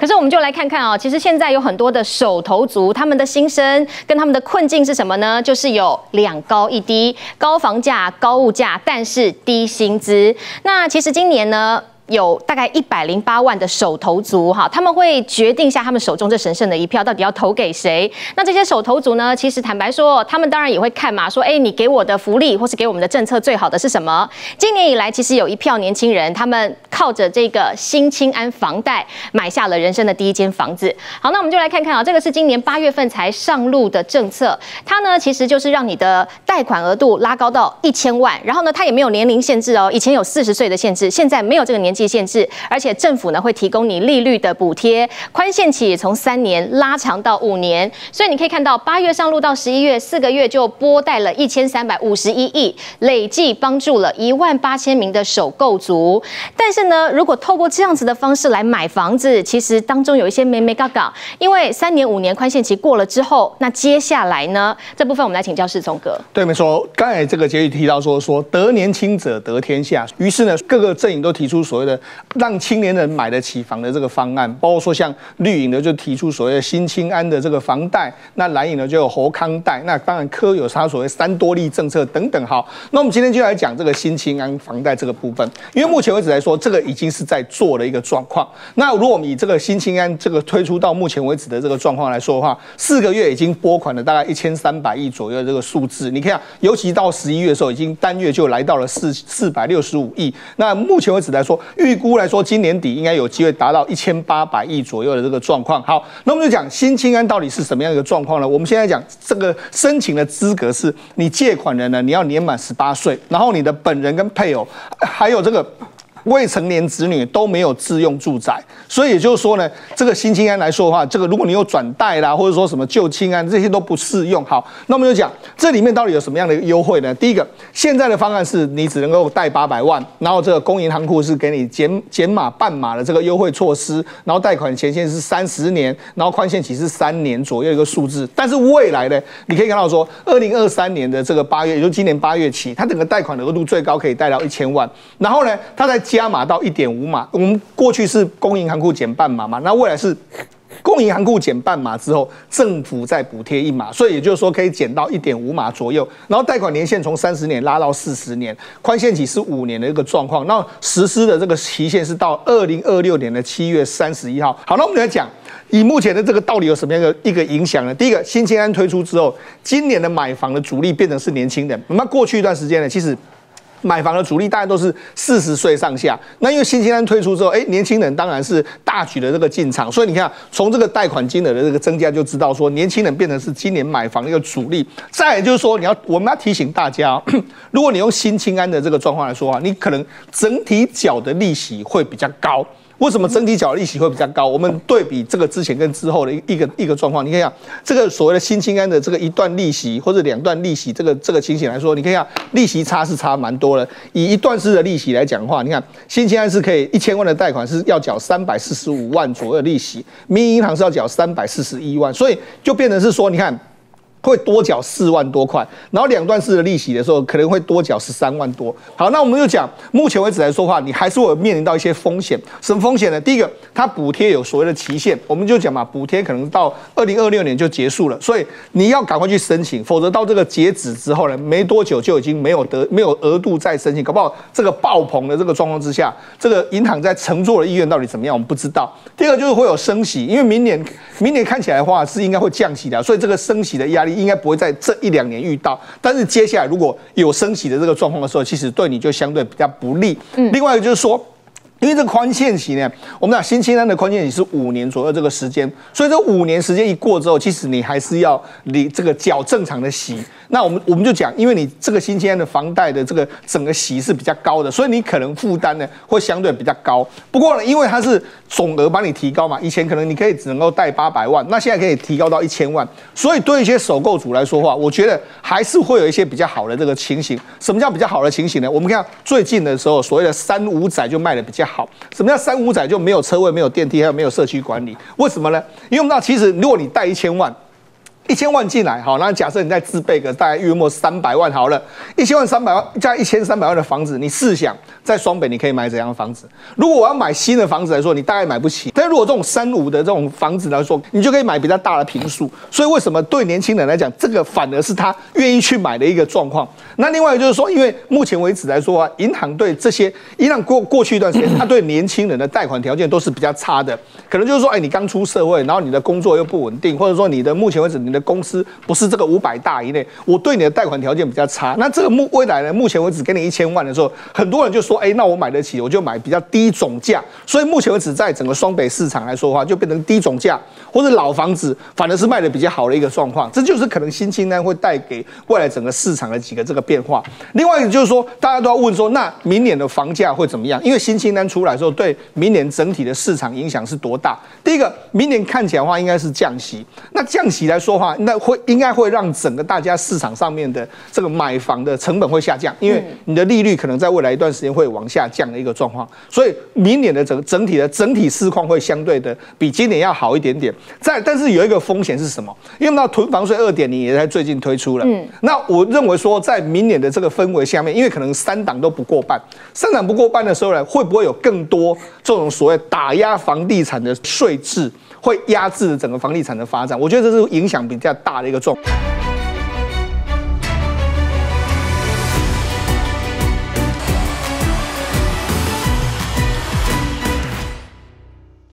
可是我们就来看看啊，其实现在有很多的手头族，他们的心声跟他们的困境是什么呢？就是有两高一低，高房价、高物价，但是低薪资。那其实今年呢？有大概一百零八万的手头族哈，他们会决定下他们手中这神圣的一票到底要投给谁。那这些手头族呢，其实坦白说，他们当然也会看嘛，说哎，你给我的福利或是给我们的政策最好的是什么？今年以来，其实有一票年轻人，他们靠着这个新青安房贷买下了人生的第一间房子。好，那我们就来看看啊，这个是今年八月份才上路的政策，它呢其实就是让你的贷款额度拉高到一千万，然后呢它也没有年龄限制哦，以前有四十岁的限制，现在没有这个年。限制，而且政府呢会提供你利率的补贴，宽限期也从三年拉长到五年，所以你可以看到八月上路到十一月四个月就拨贷了一千三百五十一亿，累计帮助了一万八千名的首购族。但是呢，如果透过这样子的方式来买房子，其实当中有一些没没嘎嘎，因为三年五年宽限期过了之后，那接下来呢这部分我们来请教世聪哥。对，没错，刚才这个结语提到说说得年轻者得天下，于是呢各个阵营都提出所谓的。让青年人买得起房的这个方案，包括说像绿营的就提出所谓的新青安的这个房贷，那蓝营呢就有侯康贷，那当然科有他所谓三多利政策等等。好，那我们今天就来讲这个新青安房贷这个部分，因为目前为止来说，这个已经是在做的一个状况。那如果我们以这个新青安这个推出到目前为止的这个状况来说的话，四个月已经拨款了大概一千三百亿左右的这个数字。你看，尤其到十一月的时候，已经单月就来到了四四百六十五亿。那目前为止来说，预估。来说，今年底应该有机会达到一千八百亿左右的这个状况。好，那我们就讲新青安到底是什么样一个状况呢？我们现在讲这个申请的资格是，你借款人呢，你要年满十八岁，然后你的本人跟配偶，还有这个。未成年子女都没有自用住宅，所以也就是说呢，这个新青安来说的话，这个如果你有转贷啦，或者说什么旧青安这些都不适用。好，那我们就讲这里面到底有什么样的优惠呢？第一个，现在的方案是你只能够贷八百万，然后这个公银行库是给你减减码半码的这个优惠措施，然后贷款前限是三十年，然后宽限期是三年左右一个数字。但是未来呢，你可以看到说，二零二三年的这个八月，也就今年八月起，它整个贷款的额度最高可以贷到一千万，然后呢，它在加码到一点五码，我们过去是公营行库减半码嘛，那未来是公营行库减半码之后，政府再补贴一码，所以也就是说可以减到一点五码左右。然后贷款年限从三十年拉到四十年，宽限期是五年的一个状况。那实施的这个期限是到二零二六年的七月三十一号。好，那我们来讲，以目前的这个道理有什么样的一个影响呢？第一个，新青安推出之后，今年的买房的主力变成是年轻人。那么过去一段时间呢，其实。买房的主力大概都是四十岁上下，那因为新青安推出之后，哎，年轻人当然是大举的这个进场，所以你看从这个贷款金额的这个增加就知道说，年轻人变成是今年买房的一个主力。再也就是说，你要我们要提醒大家，如果你用新青安的这个状况来说啊，你可能整体缴的利息会比较高。为什么整体缴利息会比较高？我们对比这个之前跟之后的一个一个状况，你看下这个所谓的新青安的这个一段利息或者两段利息，这个这个情形来说，你看下利息差是差蛮多的。以一段式的利息来讲的话，你看新青安是可以一千万的贷款是要缴三百四十五万左右的利息，民营银行是要缴三百四十一万，所以就变成是说，你看。会多缴四万多块，然后两段式的利息的时候，可能会多缴十三万多。好，那我们就讲，目前为止来说话，你还是会面临到一些风险。什么风险呢？第一个，它补贴有所谓的期限，我们就讲嘛，补贴可能到二零二六年就结束了，所以你要赶快去申请，否则到这个截止之后呢，没多久就已经没有得没有额度再申请，搞不好这个爆棚的这个状况之下，这个银行在乘坐的意愿到底怎么样，我们不知道。第二个就是会有升息，因为明年明年看起来的话是应该会降息的，所以这个升息的压力。应该不会在这一两年遇到，但是接下来如果有升息的这个状况的时候，其实对你就相对比较不利。嗯，另外一个就是说。因为这个宽限期呢，我们讲新青安的宽限期是五年左右这个时间，所以这五年时间一过之后，其实你还是要你这个缴正常的息。那我们我们就讲，因为你这个新青安的房贷的这个整个息是比较高的，所以你可能负担呢会相对比较高。不过呢，因为它是总额帮你提高嘛，以前可能你可以只能够贷八百万，那现在可以提高到一千万，所以对一些首购族来说话，我觉得还是会有一些比较好的这个情形。什么叫比较好的情形呢？我们看最近的时候，所谓的三五仔就卖的比较。好什么叫三五载就没有车位、没有电梯，还有没有社区管理？为什么呢？因为我们知道，其实如果你贷一千万，一千万进来，好，那假设你再自备个大概约莫三百万好了，一千万三百万加一千三百万的房子，你试想在双北你可以买怎样的房子？如果我要买新的房子来说，你大概买不起。但如果这种三五的这种房子来说，你就可以买比较大的平数。所以为什么对年轻人来讲，这个反而是他愿意去买的一个状况？那另外就是说，因为目前为止来说啊，银行对这些银行过过去一段时间，他对年轻人的贷款条件都是比较差的，可能就是说，哎，你刚出社会，然后你的工作又不稳定，或者说你的目前为止你的公司不是这个五百大以内，我对你的贷款条件比较差。那这个目未来呢？目前为止给你一千万的时候，很多人就说：“哎，那我买得起，我就买比较低总价。”所以目前为止，在整个双北市场来说的话，就变成低总价或者老房子反而是卖的比较好的一个状况。这就是可能新清单会带给未来整个市场的几个这个变化。另外一个就是说，大家都要问说，那明年的房价会怎么样？因为新清单出来之后，对明年整体的市场影响是多大？第一个，明年看起来的话，应该是降息。那降息来说话，那会应该会让整个大家市场上面的这个买房的成本会下降，因为你的利率可能在未来一段时间会往下降的一个状况，所以明年的整整体的整体市况会相对的比今年要好一点点。在但是有一个风险是什么？因为那囤房税二点零也在最近推出了，嗯，那我认为说在明年的这个氛围下面，因为可能三档都不过半，三档不过半的时候呢，会不会有更多这种所谓打压房地产的税制？会压制整个房地产的发展，我觉得这是影响比较大的一个状。